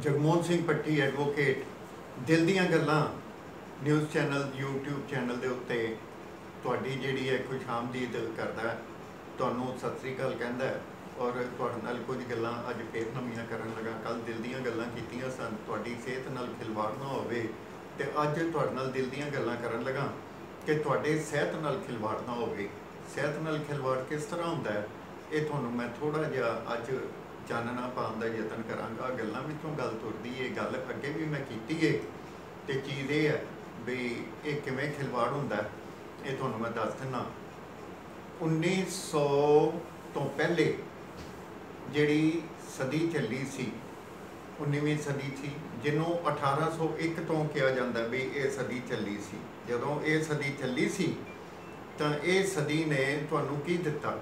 ਜਗਮੋਹਨ ਸਿੰਘ ਪੱਟੀ advocate ਦਿਲ ਦੀਆਂ ਗੱਲਾਂ ਨਿਊਜ਼ ਚੈਨਲ YouTube ਚੈਨਲ ਦੇ ਉੱਤੇ ਤੁਹਾਡੀ ਜਿਹੜੀ ਹੈ ਖੁਸ਼ ਆਮਦੀਦ ਕਰਦਾ ਤੁਹਾਨੂੰ ਸਤਿ ਸ੍ਰੀ ਅਕਾਲ ਕਹਿੰਦਾ ਔਰ ਤੁਹਾਡੇ ਨਾਲ ਕੁਝ ਗੱਲਾਂ ਅੱਜ ਫੇਰ ਨਵੀਆਂ ਕਰਨ ਲੱਗਾ। ਕੱਲ ਦਿਲ ਦੀਆਂ ਗੱਲਾਂ ਕੀਤੀਆਂ ਸਨ। ਤੁਹਾਡੀ ਸਿਹਤ ਨਾਲ ਖਿਲਵਾੜ ਨਾ ਹੋਵੇ ਤੇ ਅੱਜ ਤੁਹਾਡੇ ਨਾਲ ਦਿਲ ਦੀਆਂ ਗੱਲਾਂ ਕਰਨ ਲੱਗਾ ਕਿ ਤੁਹਾਡੇ ਸਿਹਤ ਨਾਲ ਖਿਲਵਾੜ ਨਾ ਹੋਵੇ। ਸਿਹਤ ਨਾਲ ਖਿਲਵਾੜ ਕਿਸ ਤਰ੍ਹਾਂ ਹੁੰਦਾ ਹੈ? ਇਹ ਤੁਹਾਨੂੰ ਮੈਂ ਥੋੜਾ ਜਿਹਾ ਅੱਜ ਚਾਨਣਾ ਪਾਉਣ ਦਾ ਯਤਨ ਕਰਾਂਗਾ ਗੱਲਾਂ ਵਿੱਚੋਂ ਗੱਲ ਤੁਰਦੀ ਏ, ਗੱਲ ਅੱਗੇ ਵੀ ਮੈਂ ਕੀਤੀ ਏ। ਤੇ ਚੀਜ਼ ਇਹ ਹੈ ਵੀ ਇਹ ਕਿਵੇਂ ਖਿਲਵਾੜ ਹੁੰਦਾ ਇਹ ਤੁਹਾਨੂੰ ਮੈਂ ਦੱਸ ਦਿੰਨਾ। 1900 ਤੋਂ ਪਹਿਲੇ ਜਿਹੜੀ ਸਦੀ ਚੱਲੀ ਸੀ 19ਵੀਂ ਸਦੀ ਸੀ, ਜਿਹਨੂੰ 1801 ਤੋਂ ਕਿਹਾ ਜਾਂਦਾ ਵੀ ਇਹ ਸਦੀ ਚੱਲੀ ਸੀ। ਜਦੋਂ ਇਹ ਸਦੀ ਚੱਲੀ ਸੀ, ਤਾਂ ਇਹ ਸਦੀ ਨੇ ਤੁਹਾਨੂੰ ਕੀ ਦਿੱਤਾ?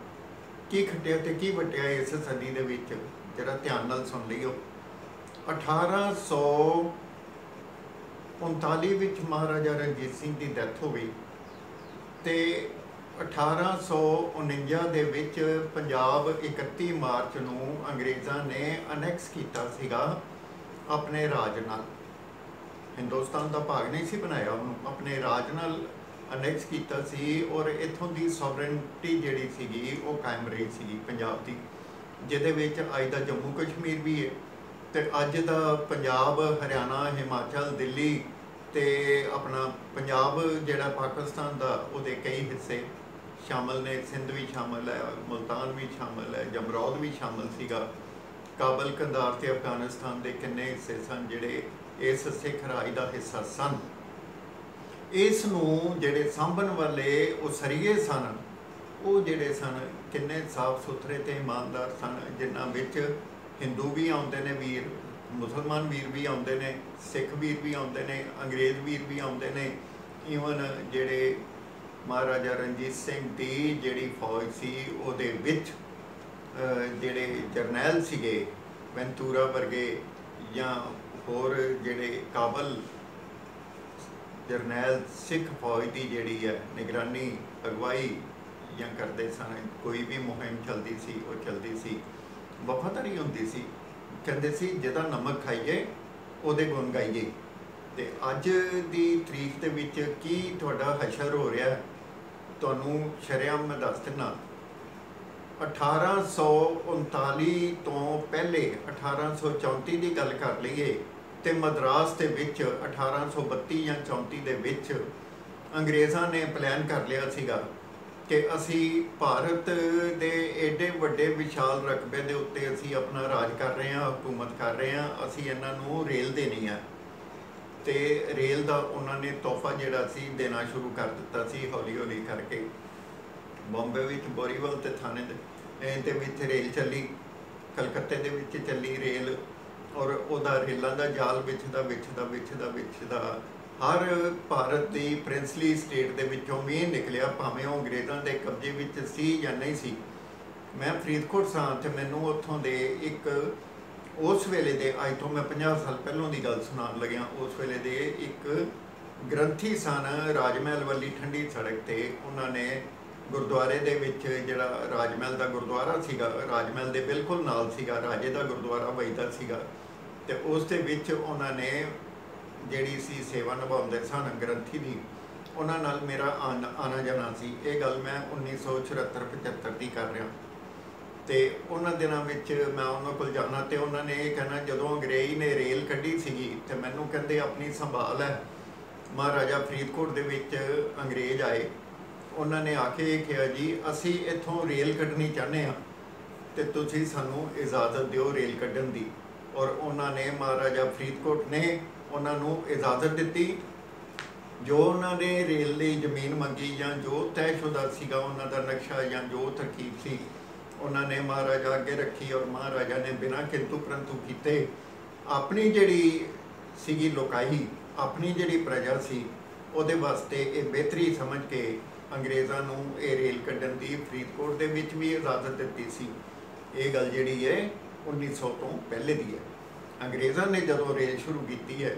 ਕੀ ਖੱਟਿਆ ਤੇ ਕੀ ਵਟਿਆ ਇਸ ਸਦੀ ਦੇ ਵਿੱਚ? ਜਿਹੜਾ ਧਿਆਨ ਨਾਲ ਸੁਣ ਲਿਓ 1839 ਵਿੱਚ ਮਹਾਰਾਜਾ ਰਣਜੀਤ ਸਿੰਘ ਦੀ ਡੈਥ ਹੋ ਗਈ ਤੇ 1849 ਦੇ ਵਿੱਚ ਪੰਜਾਬ 31 ਮਾਰਚ ਨੂੰ ਅੰਗਰੇਜ਼ਾਂ ਨੇ ਅਨੈਕਸ ਕੀਤਾ ਸੀਗਾ ਆਪਣੇ ਰਾਜ ਨਾਲ। ਹਿੰਦੁਸਤਾਨ ਦਾ ਭਾਗ ਨਹੀਂ ਸੀ ਬਣਾਇਆ ਉਹਨੂੰ ਆਪਣੇ ਰਾਜ ਨਾਲ ਅਨੈਕਸ ਕੀਤਾ ਸੀ ਔਰ ਇਥੋਂ ਦੀ ਸੋਵਰੇਨਟੀ ਜਿਹੜੀ ਸੀਗੀ ਉਹ ਕਾਇਮ ਰਹੀ ਸੀਗੀ ਪੰਜਾਬ ਦੀ। ਜਿਹਦੇ ਵਿੱਚ ਅੱਜ ਦਾ ਜੰਮੂ ਕਸ਼ਮੀਰ ਵੀ ਹੈ ਤੇ ਅੱਜ ਦਾ ਪੰਜਾਬ, ਹਰਿਆਣਾ, ਹਿਮਾਚਲ, ਦਿੱਲੀ ਤੇ ਆਪਣਾ ਪੰਜਾਬ ਜਿਹੜਾ ਪਾਕਿਸਤਾਨ ਦਾ ਉਹਦੇ ਕਈ ਹਿੱਸੇ ਸ਼ਾਮਲ ਨੇ। ਸਿੰਧ ਵੀ ਸ਼ਾਮਲ ਹੈ, ਮੁਲਤਾਨ ਵੀ ਸ਼ਾਮਲ ਹੈ, ਜਮਰੌਦ ਵੀ ਸ਼ਾਮਲ ਸੀਗਾ। ਕਾਬਲ ਕੰਧਾਰ ਤੇ ਅਫਗਾਨਿਸਤਾਨ ਦੇ ਕਿੰਨੇ ਹਿੱਸੇ ਸਨ, ਜਿਹੜੇ ਇਸ ਸਿੱਖ ਰਾਜ ਦਾ ਹਿੱਸਾ ਸਨ। ਇਸ ਨੂੰ ਜਿਹੜੇ ਸਾਂਭਣ ਵਾਲੇ ਉਹ ਸਰੀਏ ਸਨ, ਉਹ ਜਿਹੜੇ ਸਨ ਕਿੰਨੇ ਸਾਫ਼ ਸੁਥਰੇ ਤੇ ਇਮਾਨਦਾਰ ਸਨ, ਜਿਨ੍ਹਾਂ ਵਿੱਚ ਹਿੰਦੂ ਵੀ ਆਉਂਦੇ ਨੇ ਵੀਰ, ਮੁਸਲਮਾਨ ਵੀਰ ਵੀ ਆਉਂਦੇ ਨੇ, ਸਿੱਖ ਵੀਰ ਵੀ ਆਉਂਦੇ ਨੇ, ਅੰਗਰੇਜ਼ ਵੀਰ ਵੀ ਆਉਂਦੇ ਨੇ। ਈਵਨ ਜਿਹੜੇ ਮਹਾਰਾਜਾ ਰਣਜੀਤ ਸਿੰਘ ਦੀ ਜਿਹੜੀ ਫੌਜ ਸੀ, ਉਹਦੇ ਵਿੱਚ ਜਿਹੜੇ ਜਰਨੈਲ ਸੀਗੇ ਵੈਂਤੂਰਾ ਵਰਗੇ ਜਾਂ ਹੋਰ ਜਿਹੜੇ ਕਾਬਲ ਜਰਨੈਲ ਸਿੱਖ ਫੌਜ ਦੀ ਜਿਹੜੀ ਹੈ ਨਿਗਰਾਨੀ, ਅਗਵਾਈ ਜਾਂ ਕਰਦੇ ਸਨ, ਕੋਈ ਵੀ ਮੁਹਿੰਮ ਚੱਲਦੀ ਸੀ, ਉਹ ਚੱਲਦੀ ਸੀ। ਵਫਾਦਾਰੀ ਹੁੰਦੀ ਸੀ। ਕਹਿੰਦੇ ਸੀ, ਜਿਹਦਾ ਨਮਕ ਖਾਈਏ, ਉਹਦੇ ਗੁਣ ਗਾਈਏ। ਤੇ ਅੱਜ ਦੀ ਤਰੀਕ ਦੇ ਵਿੱਚ ਕੀ ਤੁਹਾਡਾ ਹਸ਼ਰ ਹੋ ਰਿਹਾ, ਤੁਹਾਨੂੰ ਸ਼ਰਿਆਮ ਮੈਂ ਦੱਸ ਦਿੰਨਾ। 1839 ਤੋਂ ਪਹਿਲੇ 1834 ਦੀ ਗੱਲ ਕਰ ਲਈਏ, ਤੇ ਮਦਰਾਸ ਦੇ ਵਿੱਚ 1832 ਜਾਂ 34 ਦੇ ਵਿੱਚ ਅੰਗਰੇਜ਼ਾਂ ਨੇ ਪਲਾਨ ਕਰ ਲਿਆ ਸੀਗਾ। ਕਿ ਅਸੀਂ ਭਾਰਤ ਦੇ ਏਡੇ ਵੱਡੇ ਵਿਸ਼ਾਲ ਰਕਬੇ ਦੇ ਉੱਤੇ ਅਸੀਂ ਆਪਣਾ ਰਾਜ ਕਰ ਰਹੇ ਹਾਂ, ਹਕੂਮਤ ਕਰ ਰਹੇ ਹਾਂ, ਅਸੀਂ ਇਹਨਾਂ ਨੂੰ ਰੇਲ ਦੇਣੀ ਆ ਤੇ ਰੇਲ ਦਾ ਉਹਨਾਂ ਨੇ ਤੋਹਫਾ ਜਿਹੜਾ ਸੀ, ਦੇਣਾ ਸ਼ੁਰੂ ਕਰ ਦਿੱਤਾ ਸੀ, ਹੌਲੀ ਹੌਲੀ ਕਰਕੇ। ਬੰਬੇ ਵਿੱਚ ਬੋਰੀਵਲ ਤੇ ਥਾਣੇ ਦੇ, ਇਹ ਦੇ ਵਿੱਚ ਰੇਲ ਚੱਲੀ, ਕਲਕੱਤੇ ਦੇ ਵਿੱਚ ਚੱਲੀ ਰੇਲ, ਔਰ ਉਹਦਾ ਰੇਲਾਂ ਦਾ ਜਾਲ ਵਿਛਦਾ ਵਿਛਦਾ ਵਿਛਦਾ ਵਿਛਦਾ ਹਰ ਭਾਰਤ ਦੀ ਪ੍ਰਿੰਸਲੀ ਸਟੇਟ ਦੇ ਵਿੱਚੋਂ ਵੀ ਨਿਕਲਿਆ, ਭਾਵੇਂ ਉਹ ਅੰਗਰੇਜ਼ਾਂ ਦੇ ਕਬਜ਼ੇ ਵਿੱਚ ਸੀ ਜਾਂ ਨਹੀਂ ਸੀ। ਮੈਂ ਫਰੀਦਕੋਟ ਸਾਂ ਤੇ ਮੈਨੂੰ ਉੱਥੋਂ ਦੇ ਇੱਕ, ਉਸ ਵੇਲੇ ਦੇ, ਅੱਜ ਤੋਂ ਮੈਂ 50 ਸਾਲ ਪਹਿਲਾਂ ਦੀ ਗੱਲ ਸੁਣਾਉਣ ਲੱਗਿਆ, ਉਸ ਵੇਲੇ ਦੇ ਇੱਕ ਗ੍ਰੰਥੀ ਸਨ ਰਾਜਮਹਿਲ ਵੱਲੀ ਠੰਡੀ ਸੜਕ ਤੇ। ਉਹਨਾਂ ਨੇ ਗੁਰਦੁਆਰੇ ਦੇ ਵਿੱਚ ਜਿਹੜਾ ਰਾਜਮਹਿਲ ਦਾ ਗੁਰਦੁਆਰਾ ਸੀਗਾ, ਰਾਜਮਹਿਲ ਦੇ ਬਿਲਕੁਲ ਨਾਲ ਸੀਗਾ, ਰਾਜੇ ਦਾ ਗੁਰਦੁਆਰਾ ਵਜਦਾ ਸੀਗਾ। ਤੇ ਉਸ ਦੇ ਵਿੱਚ ਉਹਨਾਂ ਨੇ ਜਿਹੜੀ ਸੀ ਸੇਵਾ ਨਿਭਾਉਂਦੇ ਸਨ, ਗ੍ਰੰਥੀ ਦੀ ਉਹਨਾਂ ਨਾਲ ਮੇਰਾ ਆਨ- ਆਣਾ ਜਾਣਾ ਸੀ। ਇਹ ਗੱਲ ਮੈਂ 1974 75 ਦੀ ਕਰ ਰਿਹਾ। ਤੇ ਉਹਨਾਂ ਦਿਨਾਂ ਵਿੱਚ ਮੈਂ ਉਹਨਾਂ ਕੋਲ ਜਾਣਾ ਤੇ ਉਹਨਾਂ ਨੇ ਇਹ ਕਹਿਣਾ, ਜਦੋਂ ਅੰਗਰੇਜ਼ ਨੇ ਰੇਲ ਕੱਢੀ ਸੀਗੀ ਤੇ ਮੈਨੂੰ ਕਹਿੰਦੇ, ਆਪਣੀ ਸੰਭਾਲ ਹੈ। ਮਹਾਰਾਜਾ ਫਰੀਦਕੋਟ ਦੇ ਵਿੱਚ ਅੰਗਰੇਜ਼ ਆਏ। ਉਹਨਾਂ ਨੇ ਆ ਕੇ ਇਹ ਕਿਹਾ, ਜੀ, ਅਸੀਂ ਇੱਥੋਂ ਰੇਲ ਕੱਢਣੀ ਚਾਹੁੰਦੇ ਹਾਂ ਤੇ ਤੁਸੀਂ ਸਾਨੂੰ ਇਜਾਜ਼ਤ ਦਿਓ ਰੇਲ ਕੱਢਣ ਦੀ। ਔਰ ਉਹਨਾਂ ਨੇ ਮਹਾਰਾਜਾ ਫਰੀਦਕੋਟ ਨੇ ਉਹਨਾਂ ਨੂੰ ਇਜਾਜ਼ਤ ਦਿੱਤੀ। ਜੋ ਉਹਨਾਂ ਨੇ ਰੇਲ ਲਈ ਜ਼ਮੀਨ ਮੰਗੀ ਜਾਂ ਜੋ ਤੈਅਸ਼ੁਦਾ ਸੀਗਾ, ਉਹਨਾਂ ਦਾ ਨਕਸ਼ਾ ਜਾਂ ਜੋ ਤਰਕੀਬ ਸੀ, ਉਹਨਾਂ ਨੇ ਮਹਾਰਾਜਾ ਅੱਗੇ ਰੱਖੀ ਔਰ ਮਹਾਰਾਜਾ ਨੇ ਬਿਨਾਂ ਕਿੰਤੂ ਪ੍ਰੰਤੂ ਕੀਤੇ ਆਪਣੀ ਜਿਹੜੀ ਸੀਗੀ ਲੋਕਾਈ ਆਪਣੀ ਜਿਹੜੀ ਪ੍ਰਜਾ ਸੀ, ਉਹਦੇ ਵਾਸਤੇ ਇਹ ਬਿਹਤਰੀ ਸਮਝ ਕੇ ਅੰਗਰੇਜ਼ਾਂ ਨੂੰ ਇਹ ਰੇਲ ਕੱਢਣ ਦੀ ਫਰੀਦਕੋਟ ਦੇ ਵਿੱਚ ਵੀ ਇਜਾਜ਼ਤ ਦਿੱਤੀ ਸੀ। ਇਹ ਗੱਲ ਜਿਹੜੀ ਹੈ 1900 ਤੋਂ ਪਹਿਲੇ ਦੀ ਹੈ। ਅੰਗਰੇਜ਼ਾਂ ਨੇ ਜਦੋਂ ਰੇਲ ਸ਼ੁਰੂ ਕੀਤੀ ਹੈ,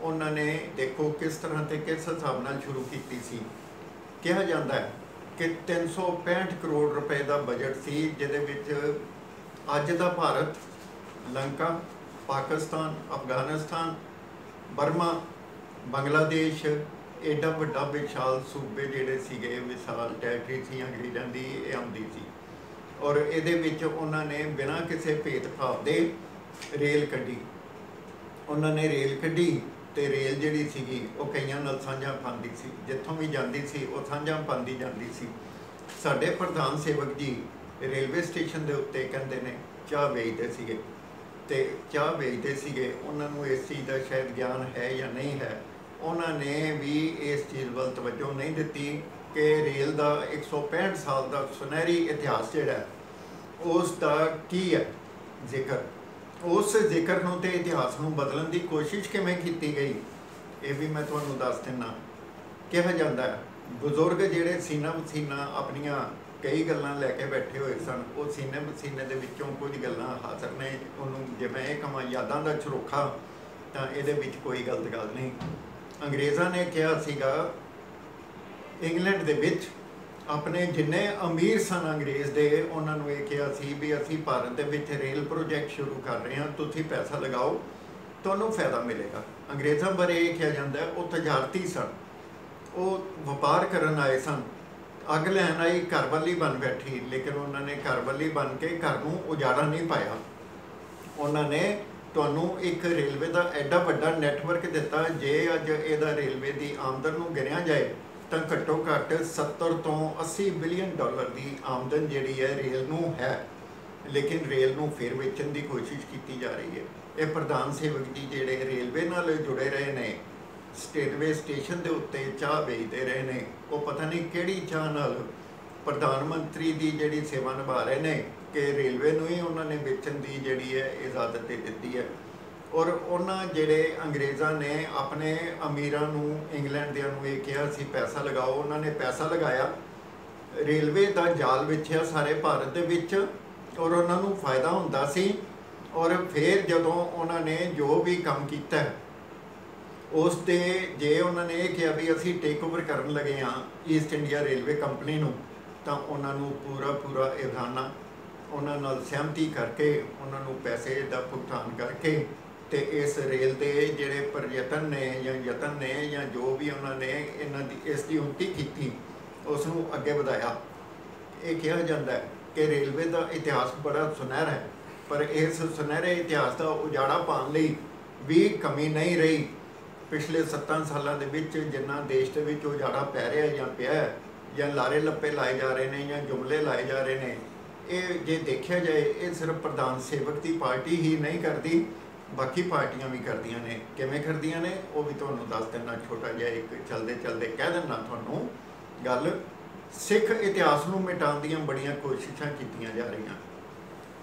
ਉਹਨਾਂ ਨੇ ਦੇਖੋ ਕਿਸ ਤਰ੍ਹਾਂ ਤੇ ਕਿਸ ਹਿਸਾਬ ਨਾਲ ਸ਼ੁਰੂ ਕੀਤੀ ਸੀ। ਕਿਹਾ ਜਾਂਦਾ ਹੈ ਕਿ 365 ਕਰੋੜ ਰੁਪਏ ਦਾ ਬਜਟ ਸੀ, ਜਿਹਦੇ ਵਿੱਚ ਅੱਜ ਦਾ ਭਾਰਤ, ਲੰਕਾ, ਪਾਕਿਸਤਾਨ, ਅਫਗਾਨਿਸਤਾਨ, ਬਰਮਾ, ਬੰਗਲਾਦੇਸ਼ ਐਡਾ ਵੱਡਾ ਵਿਸ਼ਾਲ ਸੂਬੇ ਜਿਹੜੇ ਸੀਗੇ, ਵਿਸ਼ਾਲ ਟੈਰੀਟਰੀ ਸੀ ਅੰਗਰੇਜ਼ਾਂ ਦੀ, ਇਹ ਆਉਂਦੀ ਸੀ। ਔਰ ਇਹਦੇ ਵਿੱਚ ਉਹਨਾਂ ਨੇ ਬਿਨਾਂ ਕਿਸੇ ਭੇਦਭਾਵ ਦੇ ਰੇਲ ਕੱਢੀ। ਉਹਨਾਂ ਨੇ ਰੇਲ ਕੱਢੀ ਤੇ ਰੇਲ ਜਿਹੜੀ ਸੀਗੀ, ਉਹ ਕਈਆਂ ਨਾਲ ਸਾਂਝਾ ਪਾਉਂਦੀ ਸੀ। ਜਿੱਥੋਂ ਵੀ ਜਾਂਦੀ ਸੀ, ਉਹ ਸਾਂਝਾ ਪਾਉਂਦੀ ਜਾਂਦੀ ਸੀ। ਸਾਡੇ ਪ੍ਰਧਾਨ ਸੇਵਕ ਜੀ ਰੇਲਵੇ ਸਟੇਸ਼ਨ ਦੇ ਉੱਤੇ ਕਹਿੰਦੇ ਨੇ, ਚਾਹ ਵੇਚਦੇ ਸੀਗੇ। ਤੇ ਚਾਹ ਵੇਚਦੇ ਸੀਗੇ, ਉਹਨਾਂ ਨੂੰ ਇਸ ਚੀਜ਼ ਦਾ ਸ਼ਾਇਦ ਗਿਆਨ ਹੈ ਜਾਂ ਨਹੀਂ ਹੈ। ਉਹਨਾਂ ਨੇ ਵੀ ਇਸ ਚੀਜ਼ ਵੱਲ ਤਵੱਜੋ ਨਹੀਂ ਦਿੱਤੀ ਕਿ ਰੇਲ ਦਾ 165 ਸਾਲ ਦਾ ਸੁਨਹਿਰੀ ਇਤਿਹਾਸ ਜਿਹੜਾ, ਉਸ ਦਾ ਕੀ ਹੈ ਜ਼ਿਕਰ? ਉਸ ਜ਼ਿਕਰ ਨੂੰ ਤੇ ਇਤਿਹਾਸ ਨੂੰ ਬਦਲਣ ਦੀ ਕੋਸ਼ਿਸ਼ ਕਿਵੇਂ ਕੀਤੀ ਗਈ, ਇਹ ਵੀ ਮੈਂ ਤੁਹਾਨੂੰ ਦੱਸ ਦਿੰਨਾ। ਕਿਹਾ ਜਾਂਦਾ ਹੈ, ਬਜ਼ੁਰਗ ਜਿਹੜੇ ਸੀਨਾ ਵਸੀਨਾ ਆਪਣੀਆਂ ਕਈ ਗੱਲਾਂ ਲੈ ਕੇ ਬੈਠੇ ਹੋਏ ਸਨ, ਉਹ ਸੀਨੇ ਵਸੀਨੇ ਦੇ ਵਿੱਚੋਂ ਕੁਝ ਗੱਲਾਂ ਹਾਜ਼ਰ ਨੇ, ਉਹਨੂੰ ਜਿਵੇਂ ਇਹ ਕਮਾਂ ਯਾਦਾਂ ਦਾ ਝਰੋਖਾ ਤਾਂ ਇਹਦੇ ਵਿੱਚ ਕੋਈ ਗਲਤ ਗੱਲ ਨਹੀਂ। ਅੰਗਰੇਜ਼ਾਂ ਨੇ ਕਿਹਾ ਸੀਗਾ, ਇੰਗਲੈਂਡ ਦੇ ਵਿੱਚ ਆਪਣੇ ਜਿੰਨੇ ਅਮੀਰ ਸਨ ਅੰਗਰੇਜ਼ ਦੇ, ਉਹਨਾਂ ਨੂੰ ਇਹ ਕਿਹਾ ਸੀ ਵੀ ਅਸੀਂ ਭਾਰਤ ਦੇ ਵਿੱਚ ਰੇਲ ਪ੍ਰੋਜੈਕਟ ਸ਼ੁਰੂ ਕਰ ਰਹੇ ਹਾਂ, ਤੁਸੀਂ ਪੈਸਾ ਲਗਾਓ, ਤੁਹਾਨੂੰ ਫਾਇਦਾ ਮਿਲੇਗਾ। ਅੰਗਰੇਜ਼ਾਂ ਬਾਰੇ ਇਹ ਕਿਹਾ ਜਾਂਦਾ ਉਹ ਤਜਾਰਤੀ ਸਨ। ਉਹ ਵਪਾਰ ਕਰਨ ਆਏ ਸਨ। ਅੱਗ ਲੈਣ ਆਈ ਘਰਵਾਲੀ ਬਣ ਬੈਠੀ, ਲੇਕਿਨ ਉਹਨਾਂ ਨੇ ਘਰਵਾਲੀ ਬਣ ਕੇ ਘਰ ਨੂੰ ਉਜਾੜਾ ਨਹੀਂ ਪਾਇਆ। ਉਹਨਾਂ ਨੇ ਤੁਹਾਨੂੰ ਇੱਕ ਰੇਲਵੇ ਦਾ ਐਡਾ ਵੱਡਾ ਨੈਟਵਰਕ ਦਿੱਤਾ, ਜੇ ਅੱਜ ਇਹਦਾ ਰੇਲਵੇ ਦੀ ਆਮਦਨ ਨੂੰ ਗਿਣਿਆ ਜਾਏ ਤਾਂ ਘੱਟੋ ਘੱਟ 70 ਤੋਂ 80 ਬਿਲੀਅਨ ਡਾਲਰ ਦੀ ਆਮਦਨ ਜਿਹੜੀ ਹੈ ਰੇਲ ਨੂੰ ਹੈ। ਲੇਕਿਨ ਰੇਲ ਨੂੰ ਫਿਰ ਵੇਚਣ ਦੀ ਕੋਸ਼ਿਸ਼ ਕੀਤੀ ਜਾ ਰਹੀ ਹੈ। ਇਹ ਪ੍ਰਧਾਨ ਸੇਵਕ ਜੀ ਜਿਹੜੇ ਰੇਲਵੇ ਨਾਲ ਜੁੜੇ ਰਹੇ ਨੇ, ਸਟੇਟਵੇ ਸਟੇਸ਼ਨ ਦੇ ਉੱਤੇ ਚਾਹ ਵੇਚਦੇ ਰਹੇ ਨੇ, ਉਹ ਪਤਾ ਨਹੀਂ ਕਿਹੜੀ ਚਾਹ ਨਾਲ ਪ੍ਰਧਾਨ ਮੰਤਰੀ ਦੀ ਜਿਹੜੀ ਸੇਵਾ ਨਿਭਾ ਰਹੇ ਨੇ ਕਿ ਰੇਲਵੇ ਨੂੰ ਹੀ ਉਹਨਾਂ ਨੇ ਵੇਚਣ ਦੀ ਜਿਹੜੀ ਹੈ ਇਜਾਜ਼ਤ ਦੇ ਦਿੱਤੀ ਹੈ। ਔਰ ਉਹਨਾਂ ਜਿਹੜੇ ਅੰਗਰੇਜ਼ਾਂ ਨੇ ਆਪਣੇ ਅਮੀਰਾਂ ਨੂੰ, ਇੰਗਲੈਂਡ ਦਿਆਂ ਨੂੰ ਇਹ ਕਿਹਾ ਸੀ, ਪੈਸਾ ਲਗਾਓ। ਉਹਨਾਂ ਨੇ ਪੈਸਾ ਲਗਾਇਆ। ਰੇਲਵੇ ਦਾ ਜਾਲ ਵਿਛਿਆ ਸਾਰੇ ਭਾਰਤ ਦੇ ਵਿੱਚ ਔਰ ਉਹਨਾਂ ਨੂੰ ਫਾਇਦਾ ਹੁੰਦਾ ਸੀ। ਔਰ ਫਿਰ ਜਦੋਂ ਉਹਨਾਂ ਨੇ ਜੋ ਵੀ ਕੰਮ ਕੀਤਾ, ਉਸ ਤੇ ਜੇ ਉਹਨਾਂ ਨੇ ਇਹ ਕਿਹਾ ਵੀ ਅਸੀਂ ਟੇਕ ਓਵਰ ਕਰਨ ਲੱਗੇ ਹਾਂ ਈਸਟ ਇੰਡੀਆ ਰੇਲਵੇ ਕੰਪਨੀ ਨੂੰ, ਤਾਂ ਉਹਨਾਂ ਨੂੰ ਪੂਰਾ ਪੂਰਾ ਇਰਾਨਾ ਉਹਨਾਂ ਨਾਲ ਸਹਿਮਤੀ ਕਰਕੇ, ਉਹਨਾਂ ਨੂੰ ਪੈਸੇ ਦਾ ਭੁਗਤਾਨ ਕਰਕੇ ਤੇ ਇਸ ਰੇਲ ਦੇ ਜਿਹੜੇ ਪ੍ਰਯਤਨ ਨੇ ਜਾਂ ਯਤਨ ਨੇ ਜਾਂ ਜੋ ਵੀ ਉਹਨਾਂ ਨੇ ਇਹਨਾਂ ਦੀ ਇਸ ਦੀ ਉਨਤੀ ਕੀਤੀ ਉਸ ਨੂੰ ਅੱਗੇ ਵਧਾਇਆ। ਇਹ ਕਿਹਾ ਜਾਂਦਾ ਹੈ ਕਿ ਰੇਲਵੇ ਦਾ ਇਤਿਹਾਸ ਬੜਾ ਸੁਨਹਿਰਾ ਹੈ ਪਰ ਇਸ ਸੁਨਹਿਰੇ ਇਤਿਹਾਸ ਦਾ ਉਜਾੜਾ ਪਾਉਣ ਲਈ ਵੀ ਕਮੀ ਨਹੀਂ ਰਹੀ। ਪਿਛਲੇ 7 ਸਾਲਾਂ ਦੇ ਵਿੱਚ ਜਿੰਨਾ ਦੇਸ਼ ਦੇ ਵਿੱਚ ਉਜਾੜਾ ਪੈ ਰਿਹਾ ਜਾਂ ਪਿਆ ਹੈ, ਜਾਂ ਲਾਰੇ ਲੱਪੇ ਲਾਏ ਜਾ ਰਹੇ ਨੇ ਜਾਂ ਜੁਮਲੇ ਲਾਏ ਜਾ ਰਹੇ ਨੇ ਇਹ ਜੇ ਦੇਖਿਆ ਜਾਏ ਇਹ ਸਿਰਫ ਪ੍ਰਧਾਨ ਸੇਵਕ ਦੀ ਪਾਰਟੀ ਹੀ ਨਹੀਂ ਕਰਦੀ ਬਾਕੀ ਪਾਰਟੀਆਂ ਵੀ ਕਰਦੀਆਂ ਨੇ। ਕਿਵੇਂ ਕਰਦੀਆਂ ਨੇ, ਉਹ ਵੀ ਤੁਹਾਨੂੰ ਦੱਸ ਦਿੰਨਾ ਛੋਟਾ ਜਿਹਾ ਇੱਕ ਚਲਦੇ ਚਲਦੇ ਕਹਿ ਦਿੰਨਾ ਤੁਹਾਨੂੰ। ਗੱਲ, ਸਿੱਖ ਇਤਿਹਾਸ ਨੂੰ ਮਿਟਾਉਣ ਦੀਆਂ ਬੜੀਆਂ ਕੋਸ਼ਿਸ਼ਾਂ ਕੀਤੀਆਂ ਜਾ ਰਹੀਆਂ।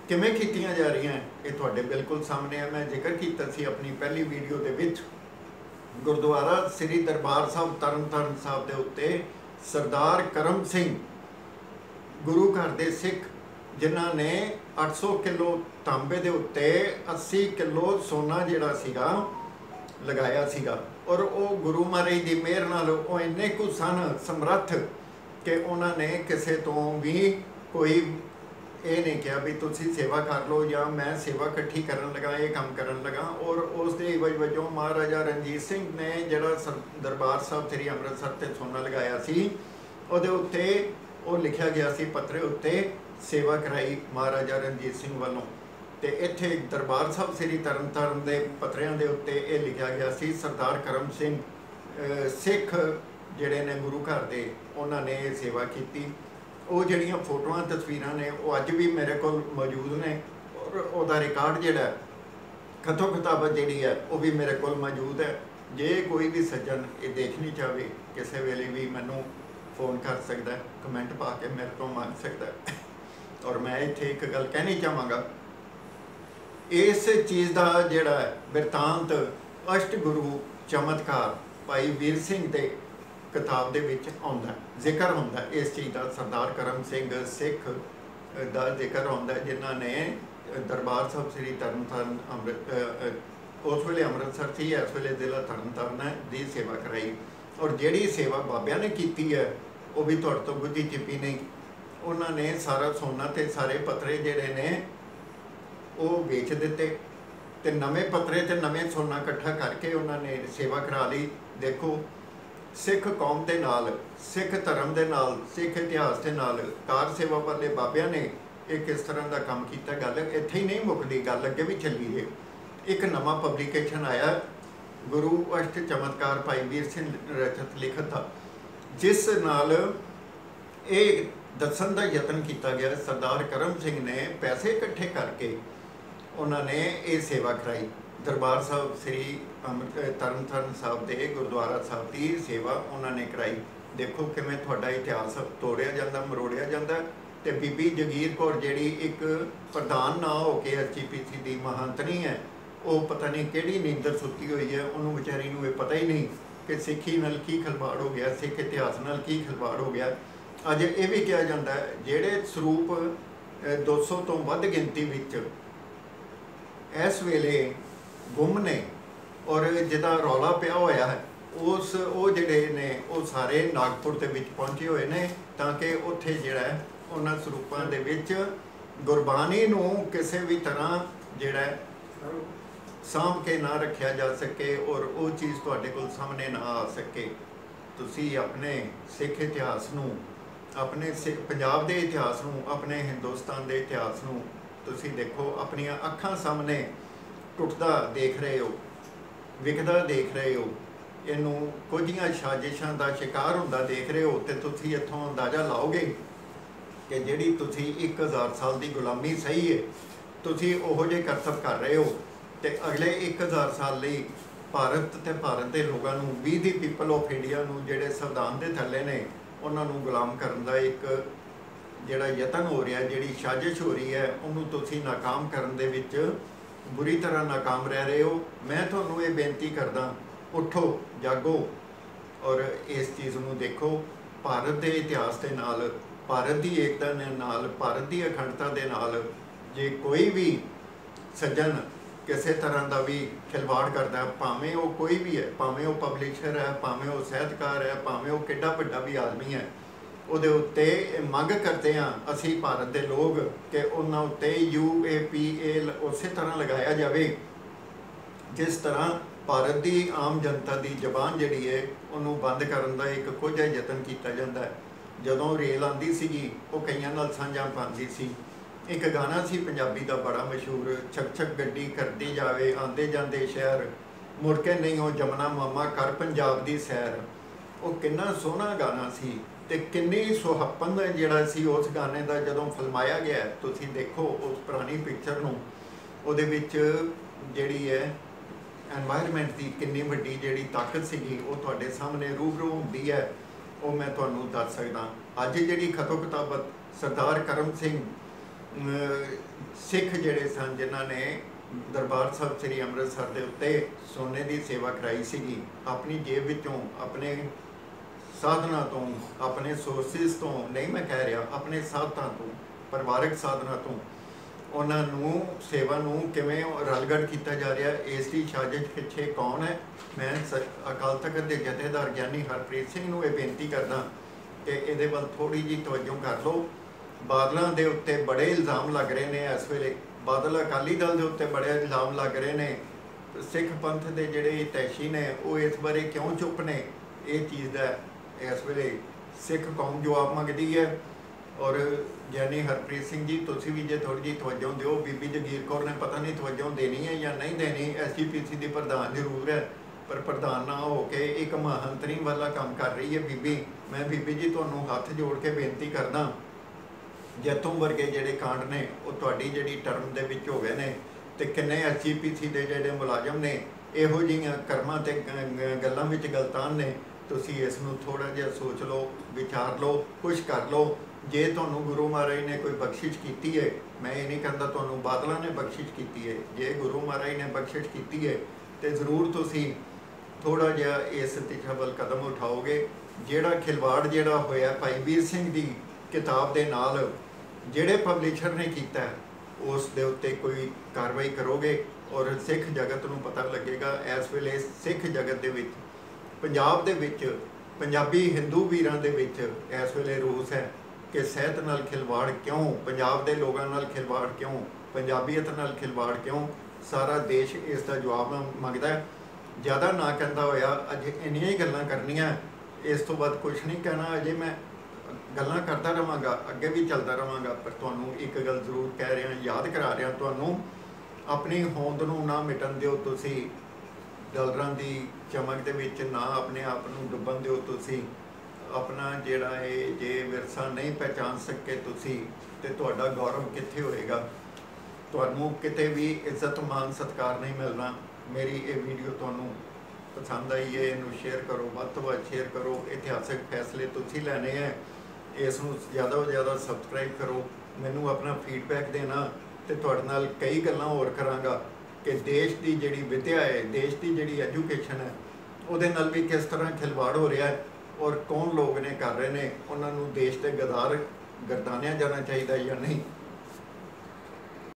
ਕਿਵੇਂ ਕੀਤੀਆਂ ਜਾ ਰਹੀਆਂ, ਇਹ ਤੁਹਾਡੇ ਬਿਲਕੁਲ ਸਾਹਮਣੇ ਹੈ ਮੈਂ ਜ਼ਿਕਰ ਕੀਤਾ ਸੀ ਆਪਣੀ ਪਹਿਲੀ ਵੀਡੀਓ ਦੇ ਵਿੱਚ। ਗੁਰਦੁਆਰਾ ਸ੍ਰੀ ਦਰਬਾਰ ਸਾਹਿਬ, ਤਰਨਤਾਰਨ ਸਾਹਿਬ ਦੇ ਉੱਤੇ ਸਰਦਾਰ ਕਰਮ ਸਿੰਘ, ਗੁਰੂ ਘਰ ਦੇ ਸਿੱਖ ਜਿਨ੍ਹਾਂ ਨੇ 800 ਕਿਲੋ ਤਾਂਬੇ ਦੇ ਉੱਤੇ 80 ਕਿਲੋ ਸੋਨਾ ਜਿਹੜਾ ਸੀਗਾ, ਲਗਾਇਆ ਸੀਗਾ। ਔਰ ਉਹ ਗੁਰੂ ਮਹਾਰਾਜ ਦੀ ਮਿਹਰ ਨਾਲ ਉਹ ਇੰਨੇ ਕੁ ਸਨ ਸਮਰੱਥ ਕਿ ਉਹਨਾਂ ਨੇ ਕਿਸੇ ਤੋਂ ਵੀ ਕੋਈ ਇਹ ਨਹੀਂ ਕਿਹਾ ਵੀ ਤੁਸੀਂ ਸੇਵਾ ਕਰ ਲਓ ਜਾਂ ਮੈਂ ਸੇਵਾ ਇਕੱਠੀ ਕਰਨ ਲਗਾ, ਇਹ ਕੰਮ ਕਰਨ ਲਗਾ। ਔਰ ਉਸ ਦੇ ਇਵਜ ਵਜੋਂ ਮਹਾਰਾਜਾ ਰਣਜੀਤ ਸਿੰਘ ਨੇ ਜਿਹੜਾ ਸਰ- ਦਰਬਾਰ ਸਾਹਿਬ ਸ੍ਰੀ ਅੰਮ੍ਰਿਤਸਰ ਤੇ ਸੋਨਾ ਲਗਾਇਆ ਸੀ, ਉਹਦੇ ਉੱਤੇ ਉਹ ਲਿਖਿਆ ਗਿਆ ਸੀ ਪੱਤਰੇ ਉੱਤੇ ਸੇਵਾ ਕਰਾਈ ਮਹਾਰਾਜਾ ਰਣਜੀਤ ਸਿੰਘ ਵੱਲੋਂ। ਤੇ ਇੱਥੇ ਦਰਬਾਰ ਸਾਹਿਬ ਸ੍ਰੀ ਤਰਨਤਾਰਨ ਦੇ ਪੱਤਰਿਆਂ ਦੇ ਉੱਤੇ ਇਹ ਲਿਖਿਆ ਗਿਆ ਸੀ ਸਰਦਾਰ ਕਰਮ ਸਿੰਘ ਸਿੱਖ ਜਿਹੜੇ ਨੇ ਗੁਰੂ ਘਰ ਦੇ ਉਹਨਾਂ ਨੇ ਇਹ ਸੇਵਾ ਕੀਤੀ। ਉਹ ਜਿਹੜੀਆਂ ਫੋਟੋਆਂ ਤਸਵੀਰਾਂ ਨੇ ਉਹ ਅੱਜ ਵੀ ਮੇਰੇ ਕੋਲ ਮੌਜੂਦ ਨੇ ਔਰ ਉਹਦਾ ਰਿਕਾਰਡ ਜਿਹੜਾ ਹੈ, ਖਤੋ ਜਿਹੜੀ ਹੈ ਉਹ ਵੀ ਮੇਰੇ ਕੋਲ ਮੌਜੂਦ ਹੈ। ਜੇ ਕੋਈ ਵੀ ਸੱਜਣ ਇਹ ਦੇਖਣੀ ਚਾਹਵੇ ਕਿਸੇ ਵੇਲੇ ਵੀ ਮੈਨੂੰ ਫੋਨ ਕਰ ਸਕਦਾ ਕਮੈਂਟ ਪਾ ਕੇ ਮੇਰੇ ਤੋਂ ਮੰਗ ਸਕਦਾ ਔਰ ਮੈਂ ਇੱਥੇ ਇੱਕ ਗੱਲ ਕਹਿਣੀ ਚਾਹਾਂਗਾ। ਇਸ ਚੀਜ਼ ਦਾ ਜਿਹੜਾ ਹੈ ਬਿਰਤਾਂਤ ਅਸ਼ਟ ਗੁਰੂ ਚਮਤਕਾਰ ਭਾਈ ਵੀਰ ਸਿੰਘ ਦੇ ਕਿਤਾਬ ਦੇ ਵਿੱਚ ਆਉਂਦਾ ਜ਼ਿਕਰ ਹੁੰਦਾ ਇਸ ਚੀਜ਼ ਦਾ ਸਰਦਾਰ ਕਰਮ ਸਿੰਘ ਸਿੱਖ ਦਾ ਜ਼ਿਕਰ ਆਉਂਦਾ ਹੈ, ਜਿਨ੍ਹਾਂ ਨੇ ਦਰਬਾਰ ਸਾਹਿਬ ਸ੍ਰੀ ਤਰਨਤਾਰਨ ਅੰਮ੍ਰਿਤ ਉਸ ਵੇਲੇ ਅੰਮ੍ਰਿਤਸਰ ਸੀ ਇਸ ਵੇਲੇ ਜ਼ਿਲ੍ਹਾ ਤਰਨਤਾਰਨ ਹੈ ਦੀ ਸੇਵਾ ਕਰਾਈ। ਔਰ ਜਿਹੜੀ ਸੇਵਾ ਬਾਬਿਆਂ ਨੇ ਕੀਤੀ ਹੈ ਉਹ ਵੀ ਤੁਹਾਡੇ ਤੋਂ ਗੁੱਝੀ ਚਿੱਪੀ ਨਹੀਂ। ਉਹਨਾਂ ਨੇ ਸਾਰਾ ਸੋਨਾ ਤੇ ਸਾਰੇ ਪੱਤਰੇ ਜਿਹੜੇ ਨੇ ਉਹ ਵੇਚ ਦਿੱਤੇ ਤੇ ਨਵੇਂ ਪੱਤਰੇ ਤੇ ਨਵੇਂ ਸੋਨਾ ਇਕੱਠਾ ਕਰਕੇ ਉਹਨਾਂ ਨੇ ਸੇਵਾ ਕਰਾ ਲਈ। ਦੇਖੋ, ਸਿੱਖ ਕੌਮ ਦੇ ਨਾਲ, ਸਿੱਖ ਧਰਮ ਦੇ ਨਾਲ, ਸਿੱਖ ਇਤਿਹਾਸ ਦੇ ਨਾਲ ਕਾਰ ਸੇਵਾ ਵਾਲੇ ਬਾਬਿਆਂ ਨੇ ਇਹ ਕਿਸ ਤਰ੍ਹਾਂ ਦਾ ਕੰਮ ਕੀਤਾ ਗੱਲ? ਇੱਥੇ ਹੀ ਨਹੀਂ ਮੁੱਕਦੀ ਗੱਲ, ਅੱਗੇ ਵੀ ਚੱਲੀ ਏ। ਇੱਕ ਨਵਾਂ ਪਬਲੀਕੇਸ਼ਨ ਆਇਆ, ਗੁਰੂ ਅਸ਼ਟ ਚਮਤਕਾਰ ਭਾਈ ਵੀਰ ਸਿੰਘ ਰਚਤ ਲਿਖਤ ਦਾ, ਜਿਸ ਨਾਲ ਇਹ ਦੱਸਣ ਦਾ ਯਤਨ ਕੀਤਾ ਗਿਆ ਸਰਦਾਰ ਕਰਮ ਸਿੰਘ ਨੇ ਪੈਸੇ ਇਕੱਠੇ ਕਰਕੇ ਉਹਨਾਂ ਨੇ ਇਹ ਸੇਵਾ ਕਰਾਈ। ਦਰਬਾਰ ਸਾਹਿਬ, ਸ੍ਰੀ ਅੰਮ੍ਰਿਤ ਤਰਨਤਾਰਨ ਸਾਹਿਬ ਦੇ ਗੁਰਦੁਆਰਾ ਸਾਹਿਬ ਦੀ ਸੇਵਾ ਉਹਨਾਂ ਨੇ ਕਰਾਈ। ਦੇਖੋ ਕਿਵੇਂ ਤੁਹਾਡਾ ਇਤਿਹਾਸ ਤੋੜਿਆ ਜਾਂਦਾ, ਮਰੋੜਿਆ ਜਾਂਦਾ ਤੇ ਬੀਬੀ ਜਗੀਰ ਕੌਰ ਜਿਹੜੀ ਇੱਕ ਪ੍ਰਧਾਨ ਨਾ ਹੋ ਕੇ ਐਚਪੀਸੀ ਦੀ ਮਹੰਤਨੀ ਹੈ, ਉਹ ਪਤਾ ਨਹੀਂ ਕਿਹੜੀ ਨੀਂਦਰ ਸੁੱਤੀ ਹੋਈ ਹੈ, ਉਹਨੂੰ ਵਿਚਾਰੀ ਨੂੰ ਇਹ ਪਤਾ ਹੀ ਨਹੀਂ ਕਿ ਸਿੱਖੀ ਨਾਲ ਕੀ ਖਿਲਵਾੜ ਹੋ ਗਿਆ, ਸਿੱਖ ਇਤਿਹਾਸ ਨਾਲ ਕੀ ਖਿਲਵਾੜ ਹੋ ਗਿਆ। ਅੱਜ ਇਹ ਵੀ ਕਿਹਾ ਜਾਂਦਾ ਹੈ ਜਿਹੜੇ ਸਰੂਪ ਅਹ, 200 ਤੋਂ ਵੱਧ ਗਿਣਤੀ ਵਿੱਚ ਇਸ ਵੇਲੇ ਗੁੰਮ ਨੇ ਔਰ ਜਿਹਦਾ ਰੌਲਾ ਪਿਆ ਹੋਇਆ ਹੈ ਉਸ ਉਹ ਜਿਹੜੇ ਨੇ ਉਹ ਸਾਰੇ ਨਾਗਪੁਰ ਦੇ ਵਿੱਚ ਪਹੁੰਚੇ ਹੋਏ ਨੇ ਤਾਂ ਕਿ ਉੱਥੇ ਜਿਹੜਾ ਉਹਨਾਂ ਸਰੂਪਾਂ ਦੇ ਵਿੱਚ ਗੁਰਬਾਣੀ ਨੂੰ ਕਿਸੇ ਵੀ ਤਰ੍ਹਾਂ ਜਿਹੜਾ ਸਾਂਭ ਕੇ ਨਾ ਰੱਖਿਆ ਜਾ ਸਕੇ ਔਰ ਉਹ ਚੀਜ਼ ਤੁਹਾਡੇ ਕੋਲ ਸਾਹਮਣੇ ਨਾ ਆ ਸਕੇ। ਤੁਸੀਂ ਆਪਣੇ ਸਿੱਖ ਇਤਿਹਾਸ ਨੂੰ ਆਪਣੇ ਸਿੱਖ ਪੰਜਾਬ ਦੇ ਇਤਿਹਾਸ ਨੂੰ, ਆਪਣੇ ਹਿੰਦੁਸਤਾਨ ਦੇ ਇਤਿਹਾਸ ਨੂੰ ਤੁਸੀਂ ਦੇਖੋ, ਆਪਣੀਆਂ ਅੱਖਾਂ ਸਾਹਮਣੇ ਟੁੱਟਦਾ ਦੇਖ ਰਹੇ ਹੋ, ਵਿਖਦਾ ਦੇਖ ਰਹੇ ਹੋ, ਇਹਨੂੰ ਕੁਝੀਆਂ ਸਾਜ਼ਿਸ਼ਾਂ ਦਾ ਸ਼ਿਕਾਰ ਹੁੰਦਾ ਦੇਖ ਰਹੇ ਹੋ ਤੇ ਤੁਸੀਂ ਇੱਥੋਂ ਅੰਦਾਜ਼ਾ ਲਾਓਗੇ ਕਿ ਜਿਹੜੀ ਤੁਸੀਂ 1000 ਸਾਲ ਦੀ ਗੁਲਾਮੀ ਸਹੀ ਹੈ, ਤੁਸੀਂ ਉਹੋ ਜਿਹੇ ਕਰਤੱਵ ਕਰ ਰਹੇ ਹੋ ਤੇ ਅਗਲੇ 1000 ਸਾਲ ਲਈ ਭਾਰਤ ਤੇ ਭਾਰਤ ਦੇ ਲੋਕਾਂ ਨੂੰ, we the people of India ਨੂੰ ਜਿਹੜੇ ਸੰਵਿਧਾਨ ਦੇ ਥੱਲੇ ਨੇ ਉਹਨਾਂ ਨੂੰ ਗੁਲਾਮ ਕਰਨ ਦਾ ਇੱਕ ਜਿਹੜਾ ਯਤਨ ਹੋ ਰਿਹਾ, ਜਿਹੜੀ ਸਾਜ਼ਿਸ਼ ਹੋ ਰਹੀ ਹੈ, ਉਹਨੂੰ ਤੁਸੀਂ ਨਾਕਾਮ ਕਰਨ ਦੇ ਵਿੱਚ ਬੁਰੀ ਤਰ੍ਹਾਂ ਨਾਕਾਮ ਰਹਿ ਰਹੇ ਹੋ। ਮੈਂ ਤੁਹਾਨੂੰ ਇਹ ਬੇਨਤੀ ਕਰਦਾ, ਉਠੋ, ਜਾਗੋ ਔਰ ਇਸ ਚੀਜ਼ ਨੂੰ ਦੇਖੋ। ਭਾਰਤ ਦੇ ਇਤਿਹਾਸ ਦੇ ਨਾਲ, ਭਾਰਤ ਦੀ ਏਕਤਾ ਦੇ ਨਾਲ, ਭਾਰਤ ਦੀ ਅਖੰਡਤਾ ਦੇ ਨਾਲ ਜੇ ਕੋਈ ਵੀ ਸੱਜਣ ਕਿਸੇ ਤਰ੍ਹਾਂ ਦਾ ਵੀ ਖਿਲਵਾੜ ਕਰਦਾ ਭਾਵੇਂ ਉਹ ਕੋਈ ਵੀ ਹੈ, ਭਾਵੇਂ ਉਹ ਪਬਲਿਸ਼ਰ ਹੈ, ਭਾਵੇਂ ਉਹ ਸਾਹਿਤਕਾਰ ਹੈ, ਭਾਵੇਂ ਉਹ ਕਿੱਡਾ ਵੱਡਾ ਵੀ ਆਦਮੀ ਹੈ, ਉਹਦੇ ਉੱਤੇ ਮੰਗ ਕਰਦੇ ਆ ਅਸੀਂ ਭਾਰਤ ਦੇ ਲੋਕ ਕਿ ਉਹਨਾਂ ਉੱਤੇ ਯੂਏਪੀਏ ਉਸੇ ਤਰ੍ਹਾਂ ਲਗਾਇਆ ਜਾਵੇ, ਜਿਸ ਤਰ੍ਹਾਂ ਭਾਰਤ ਦੀ ਆਮ ਜਨਤਾ ਦੀ ਜ਼ਬਾਨ ਜਿਹੜੀ ਹੈ, ਉਹਨੂੰ ਬੰਦ ਕਰਨ ਦਾ ਇੱਕ ਕੁਝ ਯਤਨ ਕੀਤਾ ਜਾਂਦਾ ਹੈ। ਜਦੋਂ ਰੇਲ ਆਂਦੀ ਸੀਗੀ, ਉਹ ਕਈਆਂ ਨਾਲ ਸਾਂਝਾ ਪਾਉਂਦੀ ਸੀ। ਇੱਕ ਗਾਣਾ ਸੀ ਪੰਜਾਬੀ ਦਾ ਬੜਾ ਮਸ਼ਹੂਰ, ਛਕ ਛਕ ਗੱਡੀ ਕਰਦੀ ਜਾਵੇ ਆਂਦੇ ਜਾਂਦੇ ਸ਼ਹਿਰ। ਮੁੜ ਕੇ ਨਹੀਂ ਉਹ ਜਮਨਾ ਮਾਮਾ ਕਰ ਪੰਜਾਬ ਦੀ ਸੈਰ। ਉਹ ਕਿੰਨਾ ਸੋਹਣਾ ਗਾਣਾ ਸੀ ਤੇ ਕਿੰਨੀ ਸੁਹੱਪਨ ਜਿਹੜਾ ਸੀ ਉਸ ਗਾਣੇ ਦਾ ਜਦੋਂ ਫਿਲਮਾਇਆ ਗਿਆ ਤੁਸੀਂ ਦੇਖੋ ਉਸ ਪੁਰਾਣੀ ਪਿਕਚਰ ਨੂੰ। ਉਹਦੇ ਵਿੱਚ ਜਿਹੜੀ ਹੈ এনवायरमेंट ਦੀ ਕਿੰਨੀ ਵੱਡੀ ਜਿਹੜੀ ਤਾਕਤ ਸੀਗੀ, ਉਹ ਤੁਹਾਡੇ ਸਾਹਮਣੇ ਰੂਬਰੂ ਹੁੰਦੀ ਹੈ। ਉਹ ਮੈਂ ਤੁਹਾਨੂੰ ਦੱਸ ਸਕਦਾ। ਅੱਜ ਜਿਹੜੀ ਖਤੋ ਕਿਤਾਬਤ ਸਰਦਾਰ ਕਰਮ ਸਿੰਘ ਸਿੱਖ ਜਿਹੜੇ ਸਨ, ਜਿਨ੍ਹਾਂ ਨੇ ਦਰਬਾਰ ਸਾਹਿਬ ਸ੍ਰੀ ਅੰਮ੍ਰਿਤਸਰ ਦੇ ਉੱਤੇ ਸੋਨੇ ਦੀ ਸੇਵਾ ਕਰਾਈ ਸੀਗੀ, ਆਪਣੀ ਜੇਬ ਵਿੱਚੋਂ ਆਪਣੇ ਸਾਧਨਾ ਤੋਂ, ਆਪਣੇ ਸੋਰਸਿਸ ਤੋਂ, ਨਹੀਂ ਮੈਂ ਕਹਿ ਰਿਹਾ, ਆਪਣੇ ਸਾਧਾਂ ਤੋਂ, ਪਰਿਵਾਰਕ ਸਾਧਨਾ ਤੋਂ, ਉਹਨਾਂ ਨੂੰ ਸੇਵਾ ਨੂੰ ਕਿਵੇਂ ਰਲਗੜ ਕੀਤਾ ਜਾ ਰਿਹਾ, ਇਸ ਦੀ ਸਾਜ਼ਿਸ਼ ਪਿੱਛੇ ਕੌਣ ਹੈ? ਮੈਂ ਸ- ਅਕਾਲ ਤਖਤ ਦੇ ਜਥੇਦਾਰ ਗਿਆਨੀ ਹਰਪ੍ਰੀਤ ਸਿੰਘ ਨੂੰ ਇਹ ਬੇਨਤੀ ਕਰਦਾ ਕਿ ਇਹਦੇ ਵੱਲ ਥੋੜੀ ਜੀ ਤਵੱਜੋ ਕਰ ਲਓ। ਬਾਦਲਾਂ ਦੇ ਉੱਤੇ ਬੜੇ ਇਲਜ਼ਾਮ ਲੱਗ ਰਹੇ ਨੇ ਇਸ ਵੇਲੇ। ਬਾਦਲ ਅਕਾਲੀ ਦਲ ਦੇ ਉੱਤੇ ਬੜੇ ਇਲਜ਼ਾਮ ਲੱਗ ਰਹੇ ਨੇ। ਸਿੱਖ ਪੰਥ ਦੇ ਜਿਹੜੇ ਤੈਸ਼ੀ ਨੇ, ਉਹ ਇਸ ਬਾਰੇ ਕਿਉਂ ਚੁੱਪ ਨੇ? ਇਹ ਚੀਜ਼ ਦਾ ਇਸ ਵੇਲੇ ਸਿੱਖ ਕੌਮ ਜਵਾਬ ਮੰਗਦੀ ਹੈ। ਔਰ ਗਿਆਨੀ ਹਰਪ੍ਰੀਤ ਸਿੰਘ ਜੀ, ਤੁਸੀਂ ਵੀ ਜੇ ਥੋੜੀ ਜਿਹੀ ਤਵੱਜੋ ਦਿਓ, ਬੀਬੀ ਜਗੀਰ ਕੌਰ ਨੇ ਪਤਾ ਨਹੀਂ ਤਵੱਜੋ ਦੇਣੀ ਹੈ ਜਾਂ ਨਹੀਂ ਦੇਣੀ। ਐਸਜੀਪੀਸੀ ਦੀ ਪ੍ਰਧਾਨ ਜ਼ਰੂਰ ਹੈ, ਪਰ ਪ੍ਰਧਾਨ ਨਾ ਹੋ ਕੇ ਇੱਕ ਮਹੰਤਰੀ ਵਾਲਾ ਕੰਮ ਕਰ ਰਹੀ ਹੈ ਬੀਬੀ। ਮੈਂ ਬੀਬੀ ਜੀ, ਤੁਹਾਨੂੰ ਹੱਥ ਜੋੜ ਕੇ ਬੇਨਤੀ ਕਰਦਾ ਜੈਤੋਂ ਵਰਗੇ ਜਿਹੜੇ ਕਾਂਡ ਨੇ, ਉਹ ਤੁਹਾਡੀ ਜਿਹੜੀ ਟਰਮ ਦੇ ਵਿੱਚ ਹੋ ਗਏ ਨੇ ਤੇ ਕਿੰਨੇ ਐਸਜੀਪੀਸੀ ਦੇ ਜਿਹੜੇ ਮੁਲਾਜ਼ਮ ਨੇ, ਇਹੋ ਜਿਹੀਆਂ ਕਰਮਾਂ ਤੇ ਗੱਲਾਂ ਵਿੱਚ ਗਲਤਾਨ ਨੇ, ਤੁਸੀਂ ਇਸ ਨੂੰ ਥੋੜਾ ਜਿਹਾ ਸੋਚ ਲਓ, ਵਿਚਾਰ ਲਓ ਕੁਝ ਕਰ ਲਓ। ਜੇ ਤੁਹਾਨੂੰ ਗੁਰੂ ਮਹਾਰਾਜ ਨੇ ਕੋਈ ਬਖਸ਼ਿਸ਼ ਕੀਤੀ ਹੈ ਮੈਂ ਇਹ ਨਹੀਂ ਕਹਿੰਦਾ ਤੁਹਾਨੂੰ ਬਾਦਲਾਂ ਨੇ ਬਖਸ਼ਿਸ਼ ਕੀਤੀ ਹੈ ਜੇ ਗੁਰੂ ਮਹਾਰਾਜ ਨੇ ਬਖਸ਼ਿਸ਼ ਕੀਤੀ ਹੈ ਤੇ ਜ਼ਰੂਰ ਤੁਸੀਂ ਥੋੜਾ ਜਿਹਾ ਇਸ ਦਿਸ਼ਾ ਵੱਲ ਕਦਮ ਉਠਾਓਗੇ। ਜਿਹੜਾ ਖਿਲਵਾੜ ਜਿਹੜਾ ਹੋਇਆ ਭਾਈ ਵੀਰ ਸਿੰਘ ਦੀ ਕਿਤਾਬ ਦੇ ਨਾਲ ਜਿਹੜੇ ਪਬਲਿਸ਼ਰ ਨੇ ਕੀਤਾ, ਉਸ ਦੇ ਉੱਤੇ ਕੋਈ ਕਾਰਵਾਈ ਕਰੋਗੇ ਔਰ ਸਿੱਖ ਜਗਤ ਨੂੰ ਪਤਾ ਲੱਗੇਗਾ, ਇਸ ਵੇਲੇ ਸਿੱਖ ਜਗਤ ਦੇ ਵਿੱਚ, ਪੰਜਾਬ ਦੇ ਵਿੱਚ, ਪੰਜਾਬੀ ਹਿੰਦੂ ਵੀਰਾਂ ਦੇ ਵਿੱਚ ਇਸ ਵੇਲੇ ਰੋਸ ਹੈ ਕਿ ਸਿਹਤ ਨਾਲ ਖਿਲਵਾੜ ਕਿਉਂ, ਪੰਜਾਬ ਦੇ ਲੋਕਾਂ ਨਾਲ ਖਿਲਵਾੜ ਕਿਉਂ, ਪੰਜਾਬੀਅਤ ਨਾਲ ਖਿਲਵਾੜ ਕਿਉਂ, ਸਾਰਾ ਦੇਸ਼ ਇਸ ਦਾ ਜਵਾਬ ਮੰਗਦਾ ਹੈ। ਜ਼ਿਆਦਾ ਨਾ ਕਹਿੰਦਾ ਹੋਇਆ, ਅੱਜ ਇੰਨੀਆਂ ਹੀ ਗੱਲਾਂ ਕਰਨੀਆਂ, ਇਸ ਤੋਂ ਬਾਅਦ ਕੁਝ ਨਹੀਂ ਕਹਿਣਾ, ਅਜੇ ਮੈਂ ਗੱਲਾਂ ਕਰਦਾ ਰਵਾਂਗਾ, ਅੱਗੇ ਵੀ ਚੱਲਦਾ ਰਵਾਂਗਾ, ਪਰ ਤੁਹਾਨੂੰ ਇੱਕ ਗੱਲ ਜ਼ਰੂਰ ਕਹਿ ਰਿਹਾ, ਯਾਦ ਕਰਾ ਰਿਹਾ, ਤੁਹਾਨੂੰ ਆਪਣੀ ਹੋਂਦ ਨੂੰ ਨਾ ਮਿਟਣ ਦਿਓ ਤੁਸੀਂ, ਡਾਲਰਾਂ ਦੀ ਚਮਕ ਦੇ ਵਿੱਚ ਨਾ ਆਪਣੇ ਆਪ ਨੂੰ ਡੁੱਬਣ ਦਿਓ ਤੁਸੀਂ, ਆਪਣਾ ਜਿਹੜਾ ਇਹ ਜੇ ਵਿਰਸਾ ਨਹੀਂ ਪਹਿਚਾਨ ਸਕੇ ਤੁਸੀਂ, ਤੇ ਤੁਹਾਡਾ ਗੌਰਵ ਕਿੱਥੇ ਹੋਏਗਾ? ਤੁਹਾਨੂੰ ਕਿਤੇ ਵੀ ਇੱਜ਼ਤ ਮਾਨ ਸਤਿਕਾਰ ਨਹੀਂ ਮਿਲਣਾ, ਮੇਰੀ ਇਹ ਵੀਡੀਓ ਤੁਹਾਨੂੰ ਪਸੰਦ ਆਈ ਹੈ, ਇਹਨੂੰ ਸ਼ੇਅਰ ਕਰੋ, ਵੱਧ ਤੋਂ ਵੱਧ ਸ਼ੇਅਰ ਕਰੋ, ਇਤਿਹਾਸਕ ਫੈਸਲੇ ਤੁਸੀਂ ਲੈਣੇ ਹੈ। ਇਸ ਨੂੰ ਜ਼ਿਆਦਾ ਤੋਂ ਜ਼ਿਆਦਾ ਸਬਸਕ੍ਰਾਈਬ ਕਰੋ, ਮੈਨੂੰ ਆਪਣਾ ਫੀਡਬੈਕ ਦੇਣਾ ਤੇ ਤੁਹਾਡੇ ਨਾਲ ਕਈ ਗੱਲਾਂ ਹੋਰ ਕਰਾਂਗਾ ਕਿ ਦੇਸ਼ ਦੀ ਜਿਹੜੀ ਵਿਦਿਆ ਹੈ, ਦੇਸ਼ ਦੀ ਜਿਹੜੀ ਐਜੂਕੇਸ਼ਨ ਹੈ, ਉਹਦੇ ਨਾਲ ਵੀ ਕਿਸ ਤਰ੍ਹਾਂ ਖਿਲਵਾੜ ਹੋ ਰਿਹਾ ਹੈ ਔਰ ਕੌਣ ਲੋਕ ਨੇ ਕਰ ਰਹੇ ਨੇ, ਉਹਨਾਂ ਨੂੰ ਦੇਸ਼ ਦੇ ਗਦਾਰ ਗਰਦਾਨਿਆ ਜਾਣਾ ਚਾਹੀਦਾ ਜਾਂ ਨਹੀਂ।